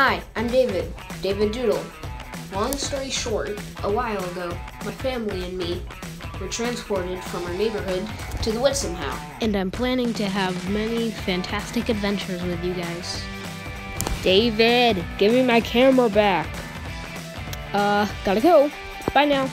Hi, I'm David, David Doodle. Long story short, a while ago, my family and me were transported from our neighborhood to the woods somehow. And I'm planning to have many fantastic adventures with you guys. David, give me my camera back. Uh, gotta go. Bye now.